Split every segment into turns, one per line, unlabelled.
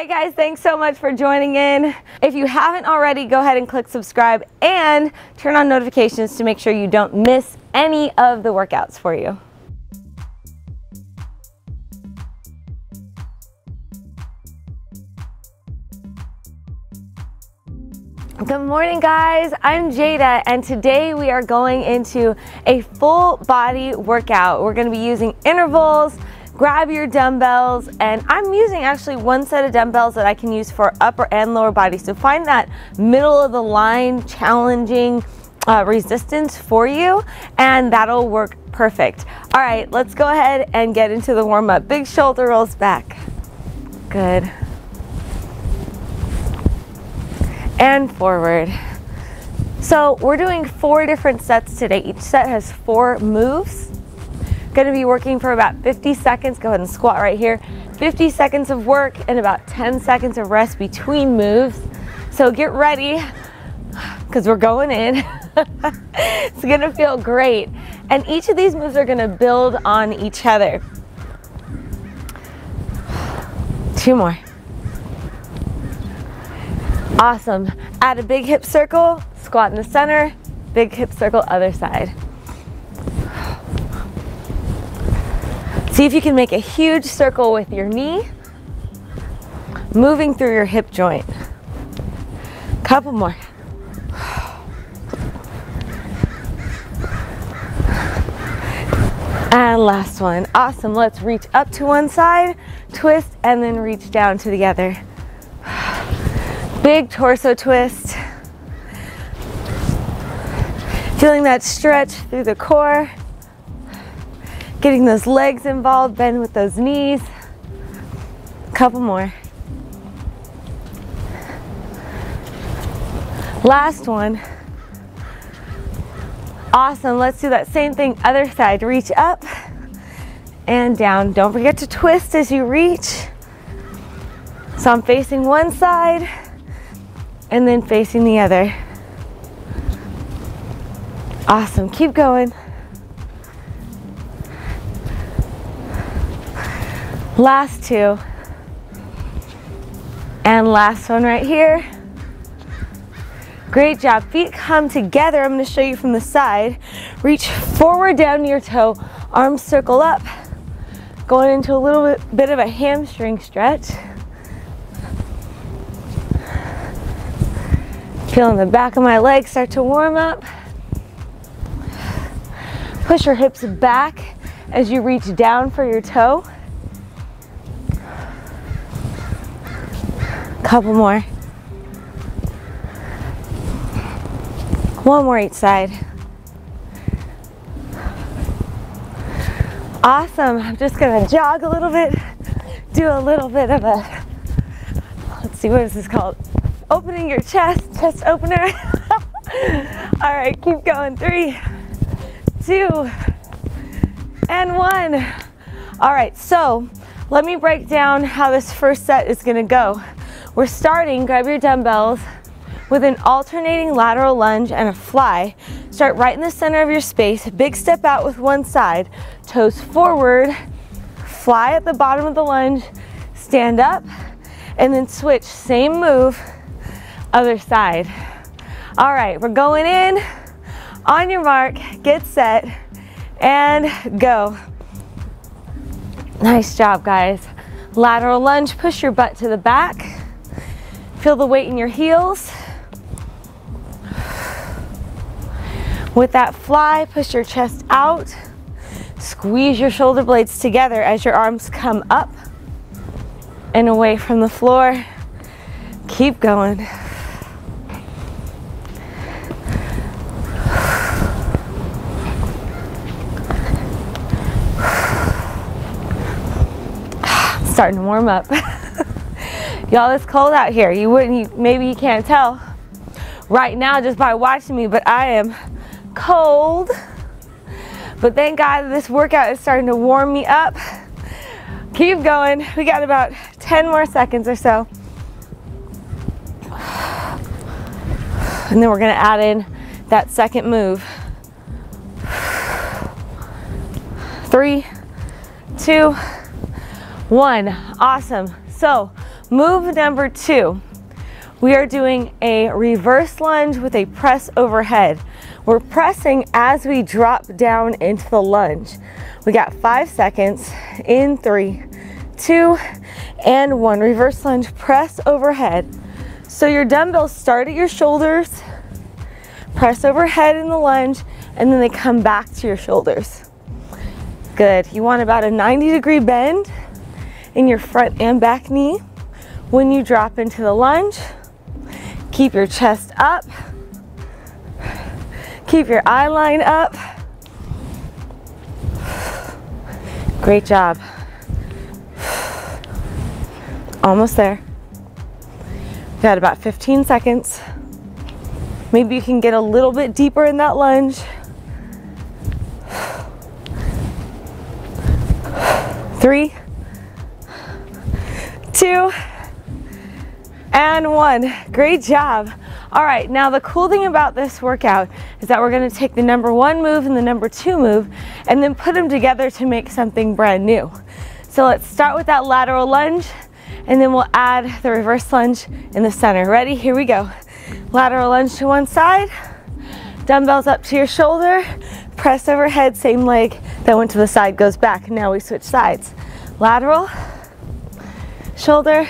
Hey guys, thanks so much for joining in. If you haven't already, go ahead and click subscribe and turn on notifications to make sure you don't miss any of the workouts for you. Good morning guys, I'm Jada and today we are going into a full body workout. We're gonna be using intervals, grab your dumbbells and I'm using actually one set of dumbbells that I can use for upper and lower body. So find that middle of the line challenging uh, resistance for you and that'll work perfect. All right, let's go ahead and get into the warm up. Big shoulder rolls back. Good. And forward. So we're doing four different sets today. Each set has four moves. Gonna be working for about 50 seconds. Go ahead and squat right here. 50 seconds of work and about 10 seconds of rest between moves. So get ready because we're going in. it's gonna feel great. And each of these moves are gonna build on each other. Two more. Awesome. Add a big hip circle, squat in the center, big hip circle, other side. See if you can make a huge circle with your knee, moving through your hip joint. Couple more. And last one. Awesome. Let's reach up to one side, twist, and then reach down to the other. Big torso twist. Feeling that stretch through the core. Getting those legs involved, bend with those knees. Couple more. Last one. Awesome, let's do that same thing, other side. Reach up and down. Don't forget to twist as you reach. So I'm facing one side and then facing the other. Awesome, keep going. Last two. And last one right here. Great job. Feet come together. I'm going to show you from the side. Reach forward down to your toe. Arms circle up. Going into a little bit, bit of a hamstring stretch. Feeling the back of my legs start to warm up. Push your hips back as you reach down for your toe. Couple more. One more each side. Awesome. I'm just gonna jog a little bit, do a little bit of a, let's see, what is this called? Opening your chest, chest opener. All right, keep going. Three, two, and one. All right, so let me break down how this first set is gonna go. We're starting, grab your dumbbells, with an alternating lateral lunge and a fly. Start right in the center of your space, big step out with one side, toes forward, fly at the bottom of the lunge, stand up, and then switch, same move, other side. All right, we're going in, on your mark, get set, and go. Nice job, guys. Lateral lunge, push your butt to the back. Feel the weight in your heels. With that fly, push your chest out. Squeeze your shoulder blades together as your arms come up and away from the floor. Keep going. Starting to warm up. Y'all, it's cold out here. You wouldn't, you, maybe you can't tell right now just by watching me, but I am cold. But thank God this workout is starting to warm me up. Keep going. We got about 10 more seconds or so. And then we're gonna add in that second move. Three, two, one. Awesome. So Move number two. We are doing a reverse lunge with a press overhead. We're pressing as we drop down into the lunge. We got five seconds in three, two, and one. Reverse lunge, press overhead. So your dumbbells start at your shoulders, press overhead in the lunge, and then they come back to your shoulders. Good. You want about a 90 degree bend in your front and back knee when you drop into the lunge. Keep your chest up. Keep your eye line up. Great job. Almost there. We've Got about 15 seconds. Maybe you can get a little bit deeper in that lunge. Three, two, and one. Great job. All right, now the cool thing about this workout is that we're gonna take the number one move and the number two move and then put them together to make something brand new. So let's start with that lateral lunge and then we'll add the reverse lunge in the center. Ready? Here we go. Lateral lunge to one side, dumbbells up to your shoulder, press overhead, same leg that went to the side goes back. Now we switch sides. Lateral, shoulder,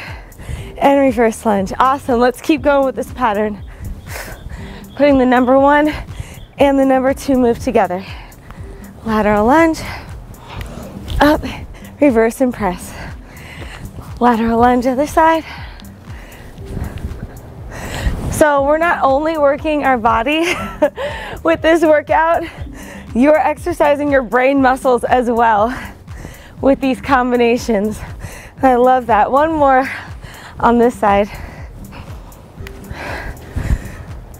and reverse lunge. Awesome, let's keep going with this pattern. Putting the number one and the number two move together. Lateral lunge, up, reverse and press. Lateral lunge other side. So we're not only working our body with this workout, you're exercising your brain muscles as well with these combinations. I love that. One more on this side.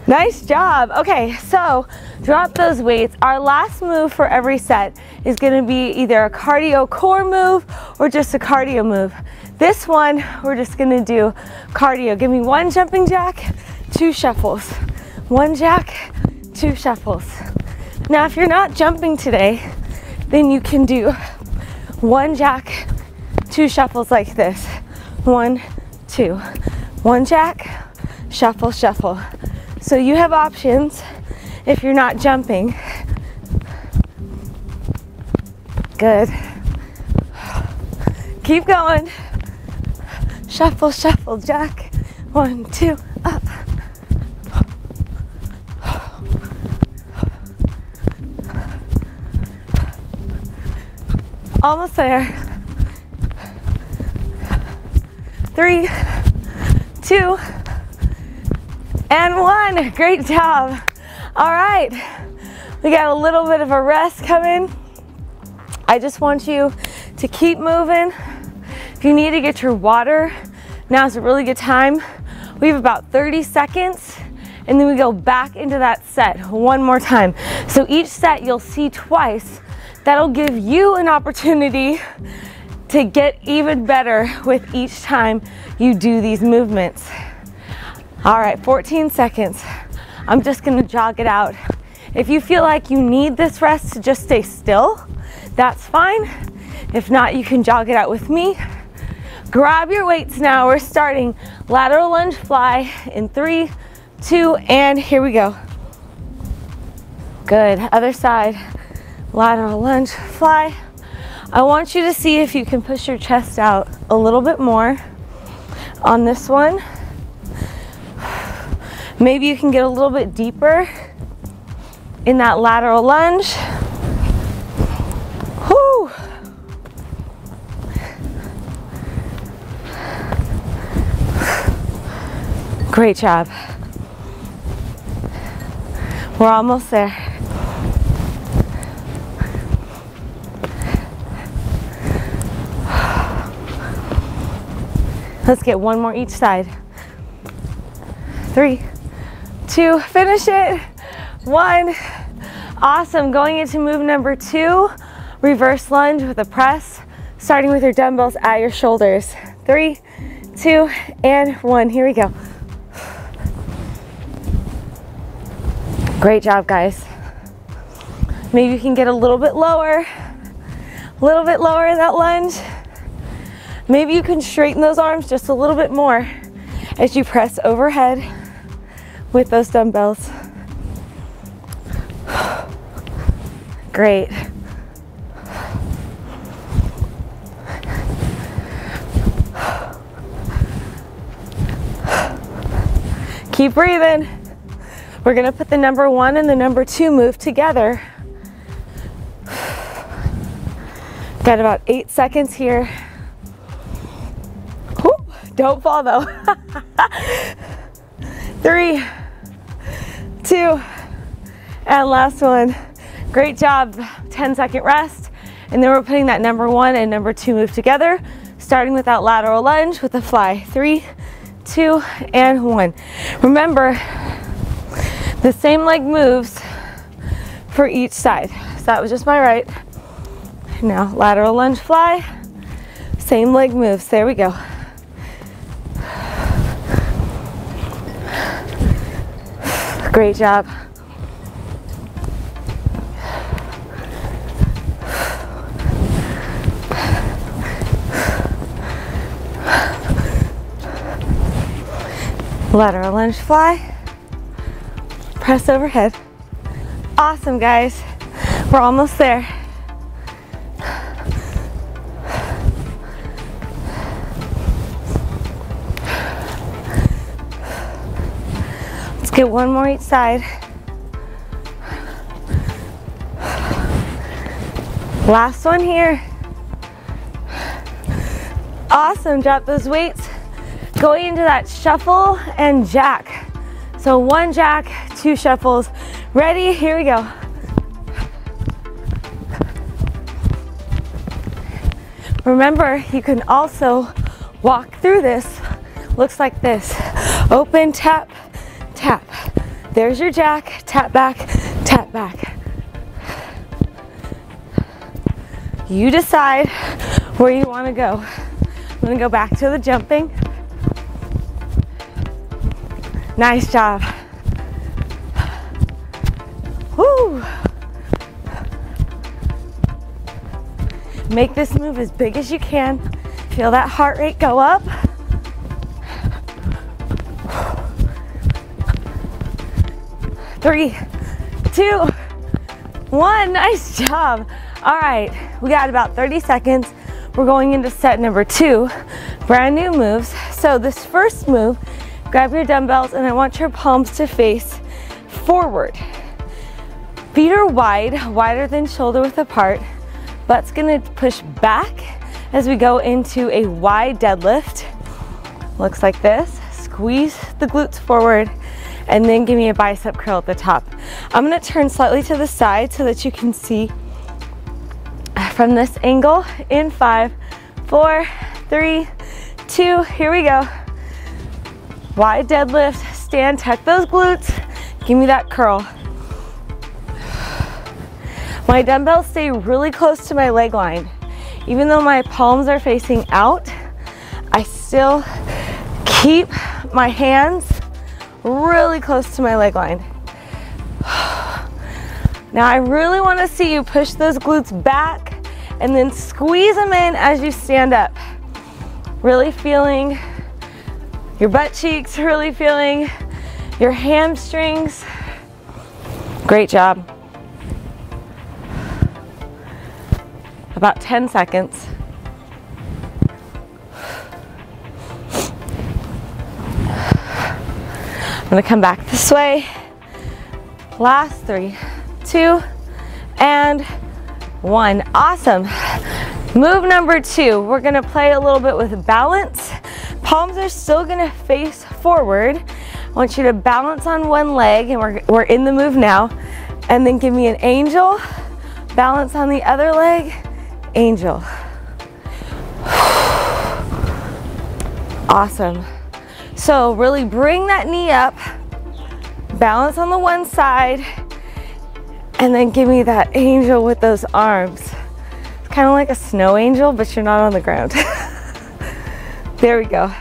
Nice job. Okay, so drop those weights. Our last move for every set is gonna be either a cardio core move or just a cardio move. This one, we're just gonna do cardio. Give me one jumping jack, two shuffles. One jack, two shuffles. Now, if you're not jumping today, then you can do one jack, two shuffles like this. One, two. One jack, shuffle, shuffle. So you have options if you're not jumping. Good. Keep going. Shuffle, shuffle, jack. One, two, up. Almost there. Three, two, and one. Great job. All right. We got a little bit of a rest coming. I just want you to keep moving. If you need to get your water, now's a really good time. We have about 30 seconds and then we go back into that set one more time. So each set you'll see twice. That'll give you an opportunity to get even better with each time you do these movements. All right, 14 seconds. I'm just gonna jog it out. If you feel like you need this rest to just stay still, that's fine. If not, you can jog it out with me. Grab your weights now. We're starting lateral lunge fly in three, two, and here we go. Good. Other side. Lateral lunge fly. I want you to see if you can push your chest out a little bit more on this one. Maybe you can get a little bit deeper in that lateral lunge. Great job. We're almost there. Let's get one more each side. Three, two, finish it. One. Awesome. Going into move number two, reverse lunge with a press, starting with your dumbbells at your shoulders. Three, two, and one. Here we go. Great job, guys. Maybe you can get a little bit lower, a little bit lower in that lunge. Maybe you can straighten those arms just a little bit more as you press overhead with those dumbbells. Great. Keep breathing. We're gonna put the number one and the number two move together. Got about eight seconds here. Don't fall though. Three, two, and last one. Great job, 10 second rest. And then we're putting that number one and number two move together, starting with that lateral lunge with a fly. Three, two, and one. Remember, the same leg moves for each side. So that was just my right. Now lateral lunge fly, same leg moves. There we go. Great job. Lateral lunge fly. Press overhead. Awesome, guys. We're almost there. Let's get one more each side. Last one here. Awesome, drop those weights going into that shuffle and jack. So one jack, two shuffles. Ready? Here we go. Remember, you can also walk through this. Looks like this. Open, tap, tap. There's your jack, tap back, tap back. You decide where you want to go. I'm to go back to the jumping. Nice job. Woo. Make this move as big as you can. Feel that heart rate go up. Three, two, one. Nice job. All right, we got about 30 seconds. We're going into set number two, brand new moves. So this first move Grab your dumbbells and I want your palms to face forward. Feet are wide, wider than shoulder width apart. Butt's gonna push back as we go into a wide deadlift. Looks like this. Squeeze the glutes forward and then give me a bicep curl at the top. I'm gonna turn slightly to the side so that you can see from this angle in five, four, three, two, here we go. Wide deadlift, stand, tuck those glutes. Give me that curl. My dumbbells stay really close to my leg line. Even though my palms are facing out, I still keep my hands really close to my leg line. Now I really wanna see you push those glutes back and then squeeze them in as you stand up. Really feeling your butt cheeks really feeling your hamstrings. Great job. About 10 seconds. Gonna come back this way. Last three, two, and one. Awesome. Move number two, we're gonna play a little bit with balance Palms are still gonna face forward. I want you to balance on one leg, and we're, we're in the move now. And then give me an angel, balance on the other leg, angel. Awesome. So really bring that knee up, balance on the one side, and then give me that angel with those arms. It's kind of like a snow angel, but you're not on the ground. There we go.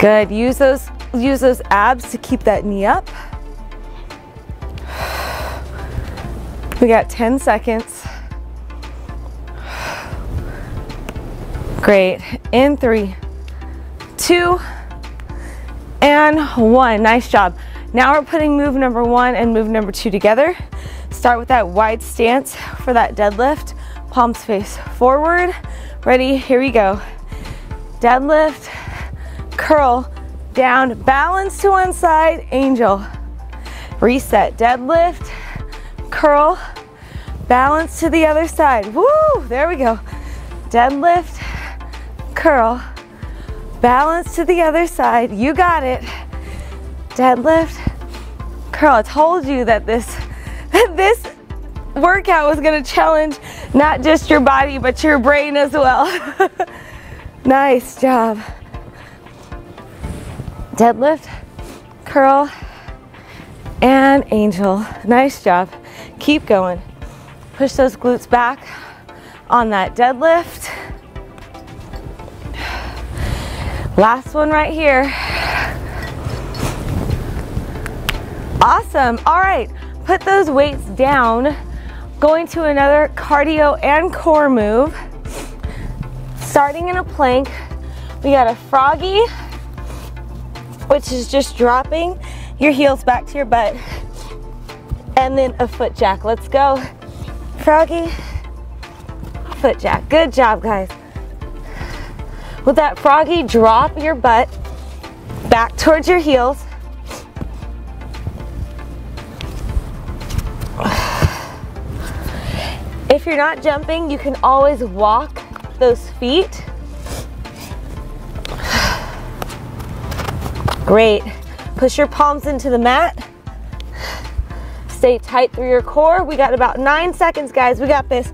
Good. Use those use those abs to keep that knee up. We got 10 seconds. Great. In three, two, and one. Nice job. Now we're putting move number one and move number two together. Start with that wide stance for that deadlift. Palms face forward. Ready? Here we go. Deadlift, curl, down, balance to one side, angel. Reset, deadlift, curl, balance to the other side. Woo, there we go. Deadlift, curl, balance to the other side. You got it. Deadlift, curl. I told you that this, this workout was gonna challenge not just your body, but your brain as well. nice job. Deadlift, curl, and angel. Nice job. Keep going. Push those glutes back on that deadlift. Last one right here. Awesome. All right, put those weights down. Going to another cardio and core move. Starting in a plank, we got a froggy, which is just dropping your heels back to your butt. And then a foot jack. Let's go. Froggy, foot jack. Good job, guys. With that froggy, drop your butt back towards your heels. If you're not jumping, you can always walk those feet. Great. Push your palms into the mat. Stay tight through your core. We got about nine seconds, guys. We got this.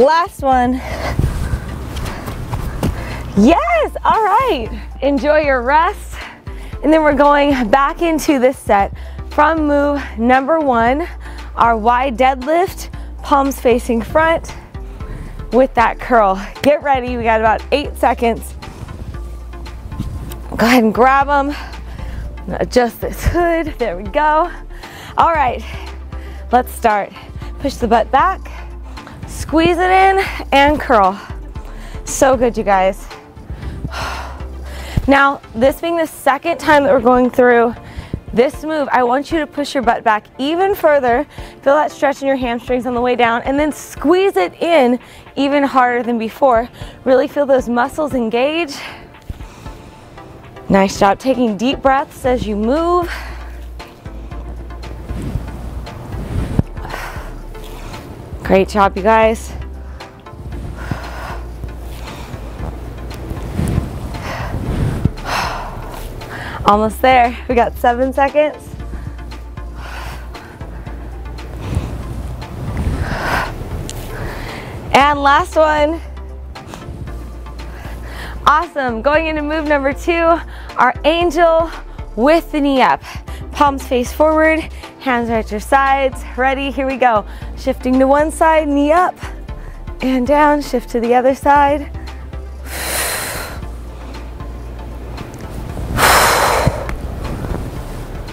Last one. Yes, all right. Enjoy your rest. And then we're going back into this set from move number one, our wide deadlift, palms facing front with that curl. Get ready, we got about eight seconds. Go ahead and grab them. Adjust this hood, there we go. All right, let's start. Push the butt back, squeeze it in, and curl. So good, you guys. Now, this being the second time that we're going through this move, I want you to push your butt back even further. Feel that stretch in your hamstrings on the way down and then squeeze it in even harder than before. Really feel those muscles engage. Nice job taking deep breaths as you move. Great job, you guys. Almost there. We got seven seconds. And last one. Awesome. Going into move number two, our angel with the knee up. Palms face forward, hands right at your sides. Ready? Here we go. Shifting to one side, knee up and down. Shift to the other side.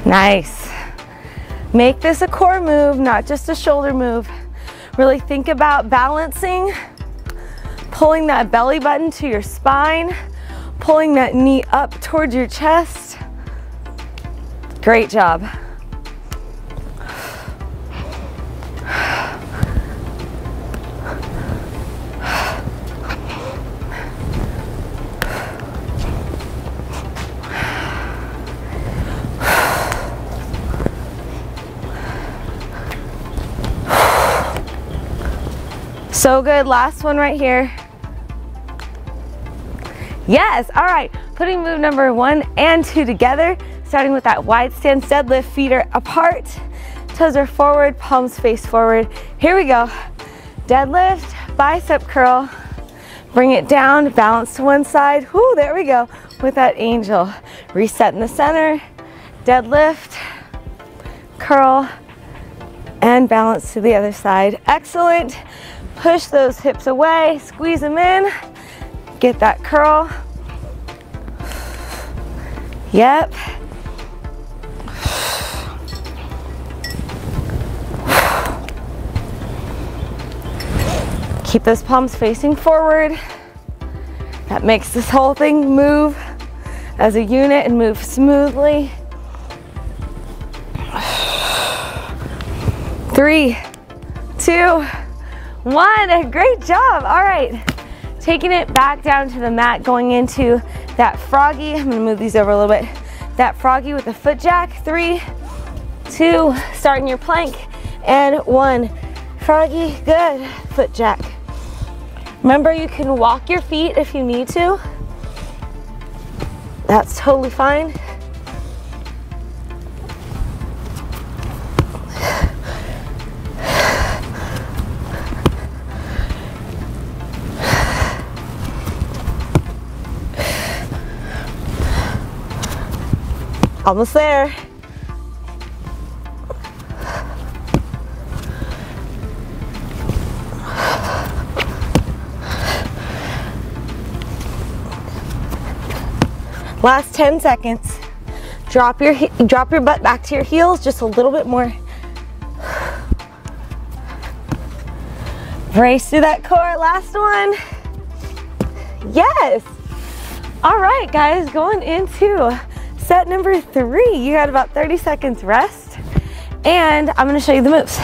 Nice. Make this a core move, not just a shoulder move. Really think about balancing, pulling that belly button to your spine, pulling that knee up towards your chest. Great job. So good, last one right here. Yes, all right, putting move number one and two together, starting with that wide stance deadlift, feet are apart, toes are forward, palms face forward. Here we go. Deadlift, bicep curl, bring it down, balance to one side. Whoo, there we go, with that angel. Reset in the center, deadlift, curl, and balance to the other side. Excellent. Push those hips away, squeeze them in, get that curl. Yep. Keep those palms facing forward. That makes this whole thing move as a unit and move smoothly. Three, two, one. Great job. All right. Taking it back down to the mat, going into that froggy. I'm gonna move these over a little bit. That froggy with the foot jack. Three, two, starting your plank, and one. Froggy, good. Foot jack. Remember, you can walk your feet if you need to. That's totally fine. Almost there. Last 10 seconds. Drop your, drop your butt back to your heels just a little bit more. Brace through that core, last one. Yes. All right, guys, going into set number three. You had about 30 seconds rest and I'm gonna show you the moves.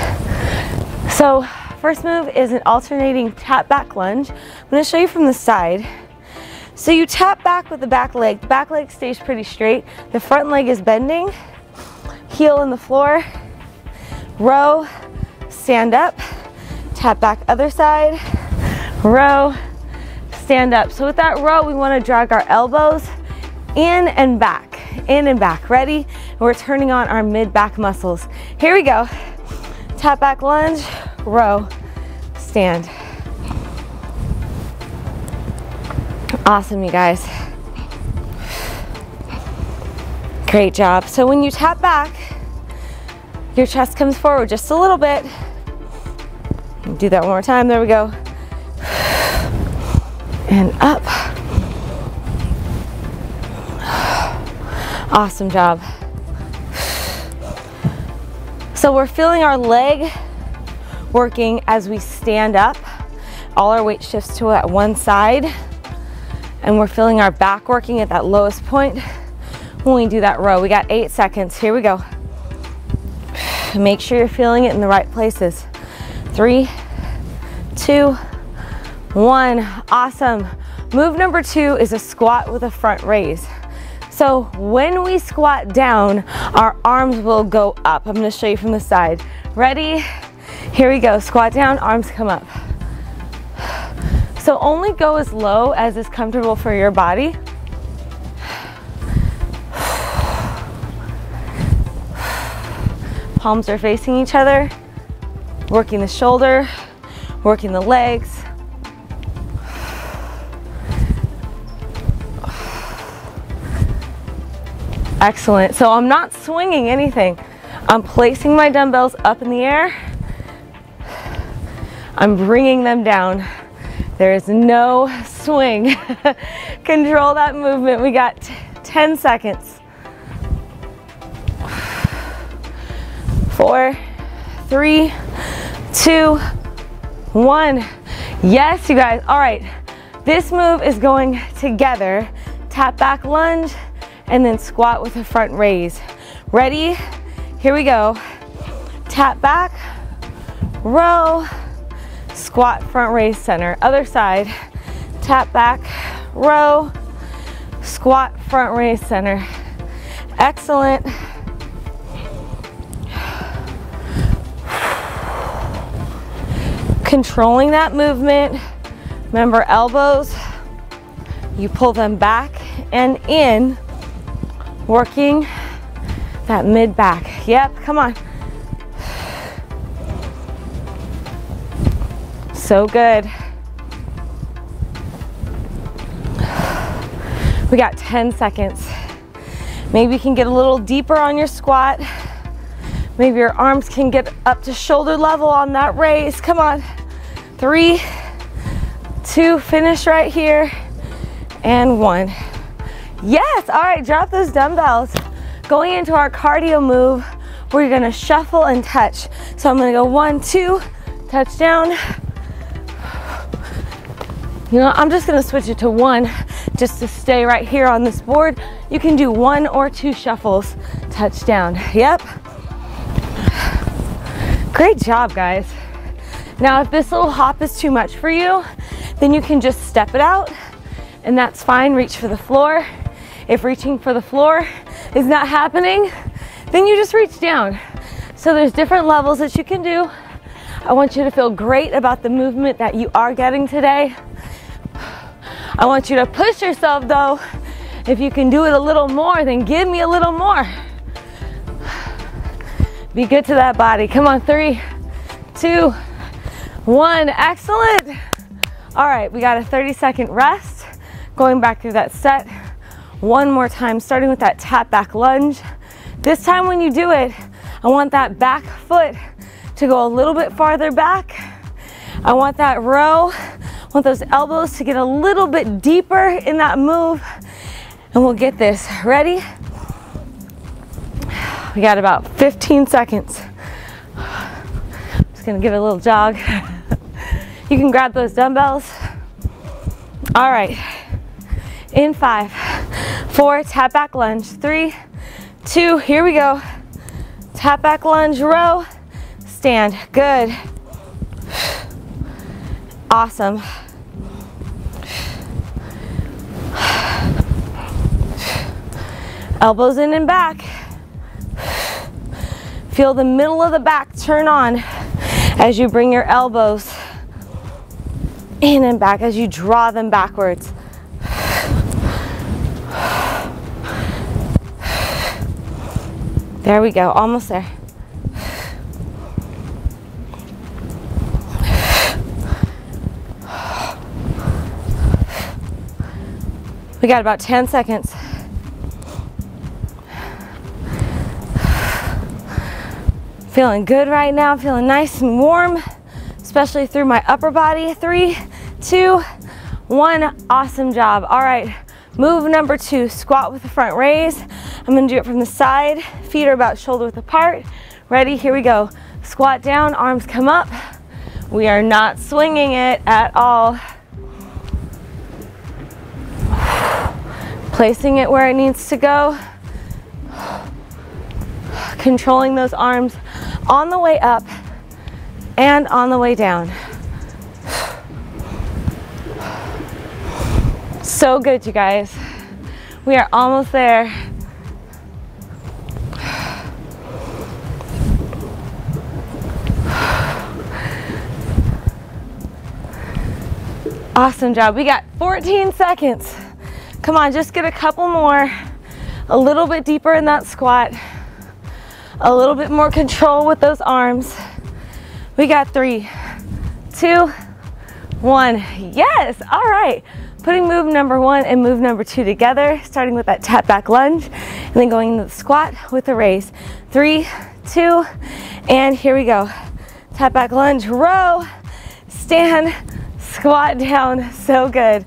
So first move is an alternating tap back lunge. I'm gonna show you from the side. So you tap back with the back leg. The back leg stays pretty straight. The front leg is bending. Heel in the floor. Row, stand up. Tap back other side. Row, stand up. So with that row, we wanna drag our elbows in and back, in and back. Ready? We're turning on our mid-back muscles. Here we go. Tap back lunge, row, stand. Awesome, you guys. Great job. So when you tap back, your chest comes forward just a little bit. Do that one more time. There we go. And up. Awesome job. So we're feeling our leg working as we stand up. All our weight shifts to that one side and we're feeling our back working at that lowest point when we do that row. We got eight seconds. Here we go. Make sure you're feeling it in the right places. Three, two, one. Awesome. Move number two is a squat with a front raise. So when we squat down, our arms will go up. I'm gonna show you from the side. Ready? Here we go. Squat down, arms come up. So only go as low as is comfortable for your body. Palms are facing each other, working the shoulder, working the legs. Excellent. So I'm not swinging anything. I'm placing my dumbbells up in the air. I'm bringing them down. There is no swing. Control that movement. We got 10 seconds. Four, three, two, one. Yes, you guys. All right. This move is going together. Tap back lunge and then squat with a front raise. Ready? Here we go. Tap back, row, Squat, front raise, center. Other side, tap back, row, squat, front raise, center. Excellent. Controlling that movement. Remember elbows, you pull them back and in, working that mid back. Yep, come on. So good. We got 10 seconds. Maybe you can get a little deeper on your squat. Maybe your arms can get up to shoulder level on that raise. Come on. Three, two, finish right here, and one. Yes, all right, drop those dumbbells. Going into our cardio move, we're gonna shuffle and touch. So I'm gonna go one, two, touch down, You know, I'm just gonna switch it to one just to stay right here on this board. You can do one or two shuffles, touchdown. Yep. Great job, guys. Now, if this little hop is too much for you, then you can just step it out and that's fine. Reach for the floor. If reaching for the floor is not happening, then you just reach down. So there's different levels that you can do. I want you to feel great about the movement that you are getting today. I want you to push yourself though. If you can do it a little more, then give me a little more. Be good to that body. Come on, three, two, one. Excellent. All right, we got a 30 second rest. Going back through that set one more time, starting with that tap back lunge. This time when you do it, I want that back foot to go a little bit farther back. I want that row, I want those elbows to get a little bit deeper in that move. And we'll get this. Ready? We got about 15 seconds. Just gonna give it a little jog. you can grab those dumbbells. All right. In five, four, tap back lunge. Three, two, here we go. Tap back lunge, row, stand. Good. Awesome. Elbows in and back. Feel the middle of the back turn on as you bring your elbows in and back as you draw them backwards. There we go, almost there. We got about 10 seconds. Feeling good right now, feeling nice and warm, especially through my upper body. Three, two, one. Awesome job. All right, move number two, squat with the front raise. I'm gonna do it from the side. Feet are about shoulder width apart. Ready, here we go. Squat down, arms come up. We are not swinging it at all. Placing it where it needs to go. Controlling those arms on the way up and on the way down. So good, you guys. We are almost there. Awesome job. We got 14 seconds. Come on, just get a couple more. A little bit deeper in that squat. A little bit more control with those arms. We got three, two, one. Yes, all right. Putting move number one and move number two together, starting with that tap back lunge, and then going into the squat with the raise. Three, two, and here we go. Tap back lunge, row, stand, squat down. So good.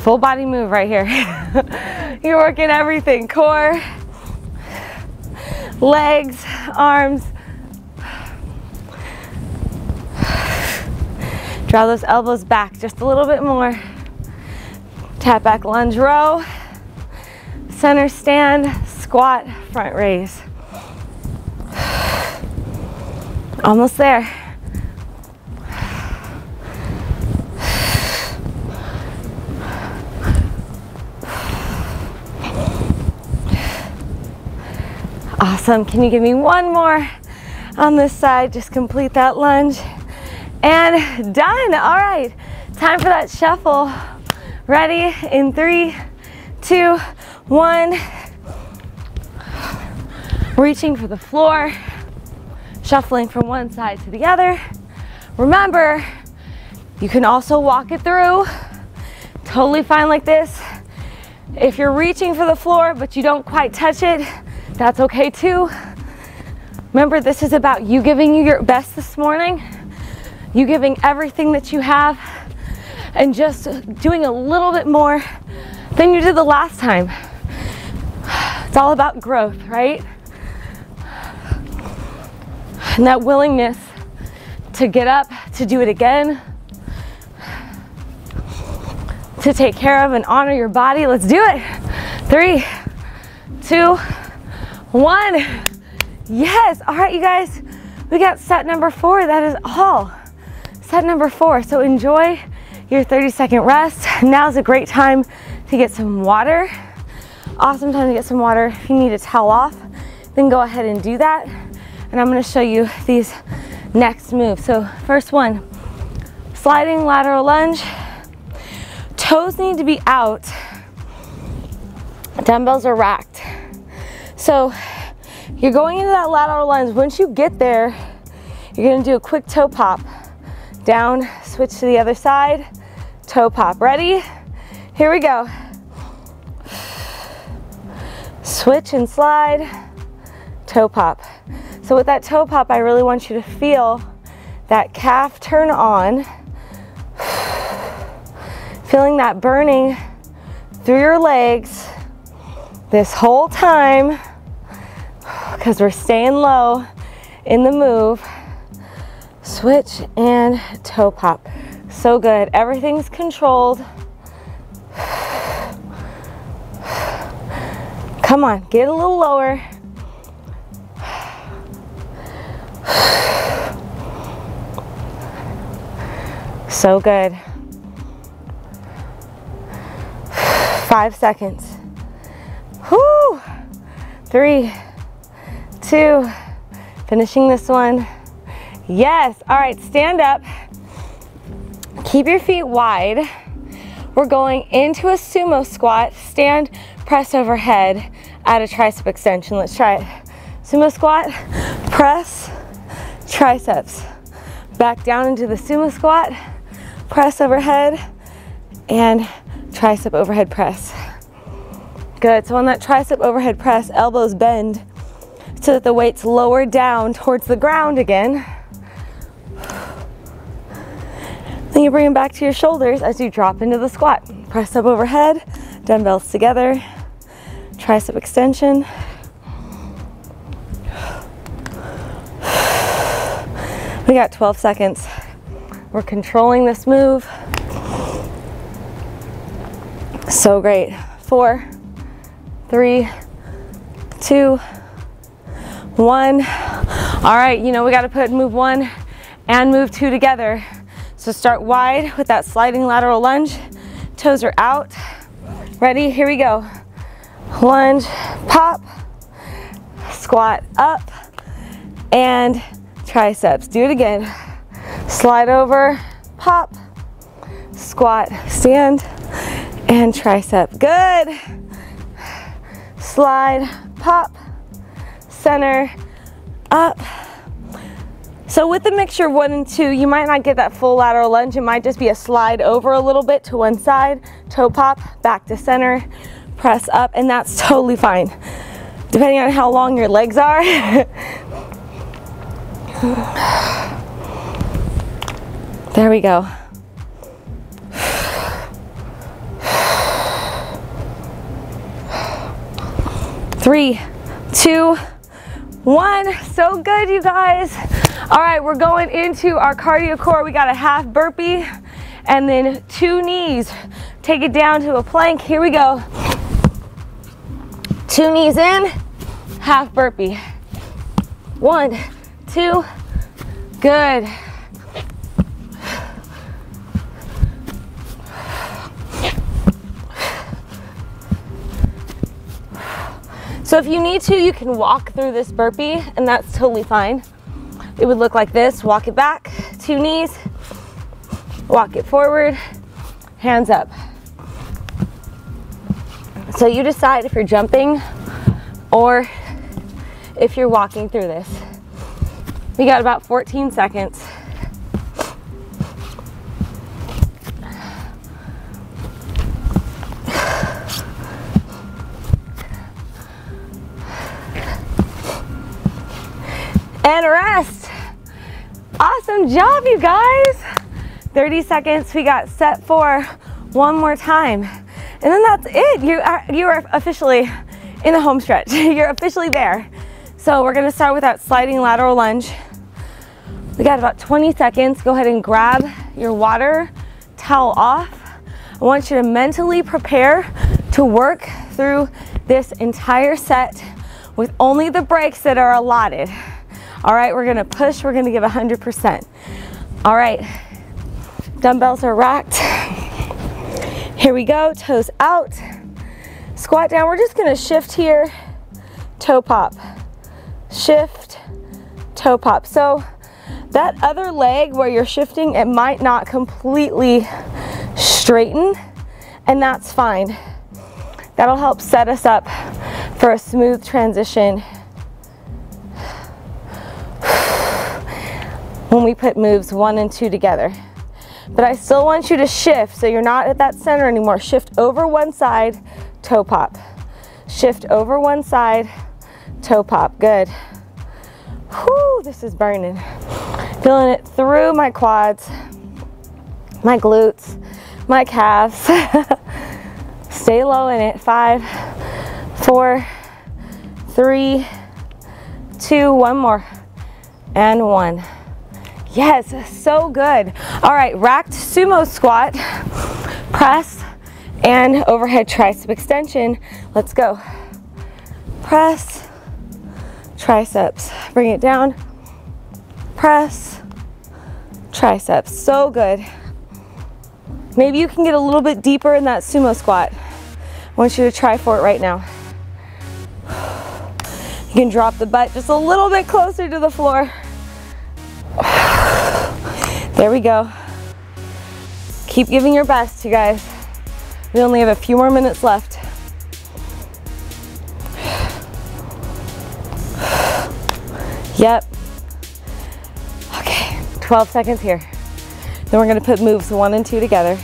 Full body move right here. You're working everything, core, legs, arms. Draw those elbows back just a little bit more. Tap back lunge row, center stand, squat, front raise. Almost there. Awesome. Can you give me one more on this side? Just complete that lunge. And done. All right. Time for that shuffle. Ready? In three, two, one. Reaching for the floor. Shuffling from one side to the other. Remember, you can also walk it through. Totally fine like this. If you're reaching for the floor, but you don't quite touch it, that's okay too. Remember, this is about you giving you your best this morning, you giving everything that you have, and just doing a little bit more than you did the last time. It's all about growth, right? And that willingness to get up, to do it again, to take care of and honor your body. Let's do it. Three, two, one. Yes. All right, you guys, we got set number four. That is all. Set number four. So enjoy your 30 second rest. Now's a great time to get some water. Awesome time to get some water. If you need a towel off, then go ahead and do that. And I'm gonna show you these next moves. So first one, sliding lateral lunge. Toes need to be out. Dumbbells are racked. So you're going into that lateral lunge. Once you get there, you're gonna do a quick toe pop. Down, switch to the other side, toe pop. Ready? Here we go. Switch and slide, toe pop. So with that toe pop, I really want you to feel that calf turn on, feeling that burning through your legs this whole time because we're staying low in the move. Switch and toe pop. So good. Everything's controlled. Come on, get a little lower. So good. Five seconds. Whoo! Three, two, finishing this one. Yes, all right, stand up. Keep your feet wide. We're going into a sumo squat, stand, press overhead, add a tricep extension. Let's try it. Sumo squat, press, triceps. Back down into the sumo squat, press overhead, and tricep overhead press. Good, so on that tricep overhead press, elbows bend so that the weight's lower down towards the ground again. Then you bring them back to your shoulders as you drop into the squat. Press up overhead, dumbbells together, tricep extension. Got 12 seconds. We're controlling this move. So great. Four, three, two, one. All right, you know, we gotta put move one and move two together. So start wide with that sliding lateral lunge. Toes are out. Ready, here we go. Lunge, pop, squat up, and triceps. Do it again. Slide over, pop, squat, stand, and tricep. Good. Slide, pop, center, up. So with the mixture one and two, you might not get that full lateral lunge. It might just be a slide over a little bit to one side, toe pop, back to center, press up, and that's totally fine. Depending on how long your legs are. there we go. Three, two, one. So good, you guys. All right, we're going into our cardio core. We got a half burpee and then two knees. Take it down to a plank. Here we go. Two knees in, half burpee. One, two, good. So if you need to, you can walk through this burpee and that's totally fine. It would look like this, walk it back, two knees, walk it forward, hands up. So you decide if you're jumping or if you're walking through this. We got about 14 seconds. and rest. Awesome job, you guys. 30 seconds, we got set for one more time. And then that's it. You are, you are officially in the home stretch. You're officially there. So we're gonna start with that sliding lateral lunge. We got about 20 seconds. Go ahead and grab your water towel off. I want you to mentally prepare to work through this entire set with only the breaks that are allotted. All right, we're gonna push, we're gonna give 100%. All right, dumbbells are racked. Here we go, toes out. Squat down, we're just gonna shift here, toe pop. Shift, toe pop. So that other leg where you're shifting, it might not completely straighten, and that's fine. That'll help set us up for a smooth transition when we put moves one and two together. But I still want you to shift so you're not at that center anymore. Shift over one side, toe pop. Shift over one side, toe pop. Good. Whew, this is burning. Feeling it through my quads, my glutes, my calves. Stay low in it. Five, four, three, two, one more, and one. Yes, so good. All right, racked sumo squat, press, and overhead tricep extension. Let's go. Press, triceps. Bring it down. Press, triceps. So good. Maybe you can get a little bit deeper in that sumo squat. I want you to try for it right now. You can drop the butt just a little bit closer to the floor. There we go. Keep giving your best, you guys. We only have a few more minutes left. Yep. Okay, 12 seconds here. Then we're gonna put moves one and two together.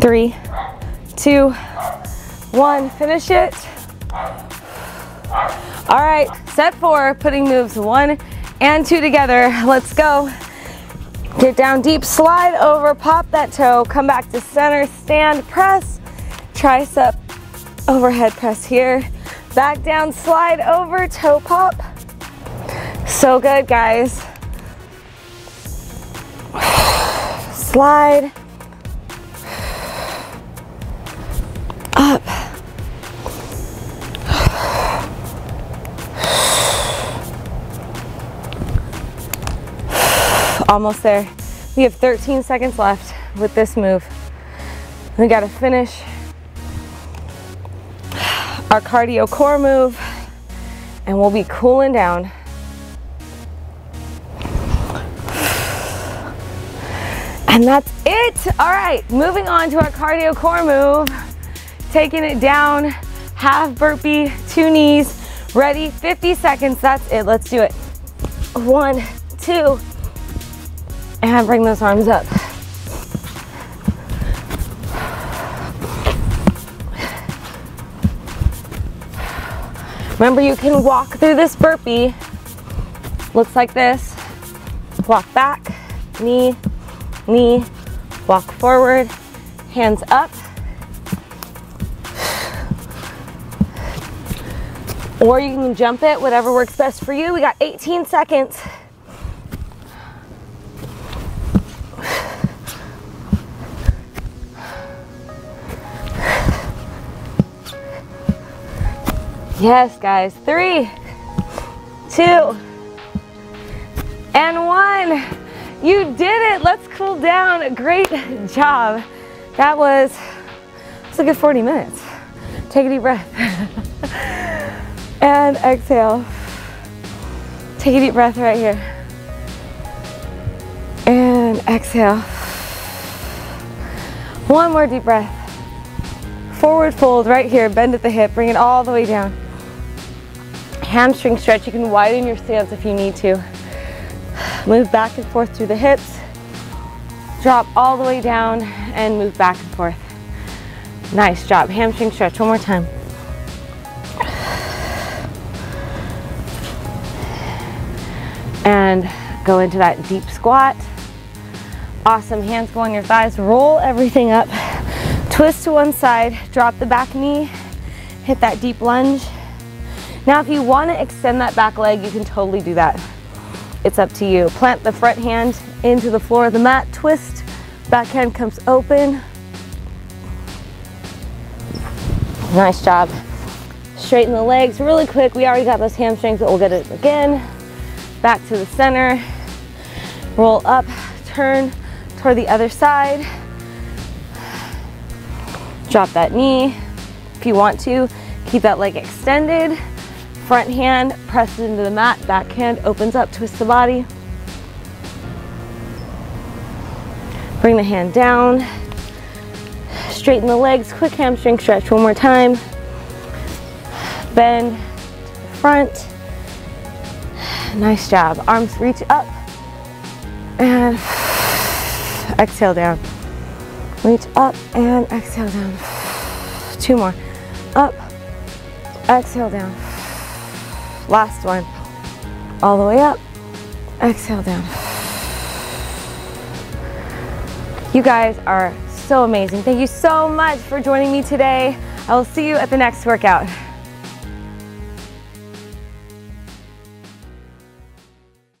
Three, two, one, finish it. All right, set four, putting moves one and two together. Let's go. Get down deep, slide over, pop that toe, come back to center, stand, press, tricep, overhead press here. Back down, slide over, toe pop. So good, guys. Slide. Up. Almost there. We have 13 seconds left with this move. We gotta finish our cardio core move and we'll be cooling down. And that's it. All right, moving on to our cardio core move. Taking it down, half burpee, two knees. Ready, 50 seconds, that's it. Let's do it. One, two, and bring those arms up. Remember, you can walk through this burpee. Looks like this. Walk back, knee, knee, walk forward, hands up. Or you can jump it, whatever works best for you. We got 18 seconds. Yes, guys. Three, two, and one. You did it. Let's cool down. Great job. That was, it's a good 40 minutes. Take a deep breath. and exhale. Take a deep breath right here. And exhale. One more deep breath. Forward fold right here. Bend at the hip. Bring it all the way down hamstring stretch. You can widen your stance if you need to. Move back and forth through the hips. Drop all the way down and move back and forth. Nice job. Hamstring stretch. One more time. And go into that deep squat. Awesome. Hands go on your thighs. Roll everything up. Twist to one side. Drop the back knee. Hit that deep lunge Now, if you want to extend that back leg, you can totally do that. It's up to you. Plant the front hand into the floor of the mat, twist, back hand comes open. Nice job. Straighten the legs really quick. We already got those hamstrings, but we'll get it again. Back to the center. Roll up, turn toward the other side. Drop that knee. If you want to, keep that leg extended. Front hand presses into the mat, back hand opens up, twist the body. Bring the hand down. Straighten the legs, quick hamstring stretch one more time. Bend to the front. Nice job. Arms reach up and exhale down. Reach up and exhale down. Two more. Up, exhale down. Last one. All the way up, exhale down. You guys are so amazing. Thank you so much for joining me today. I will see you at the next workout.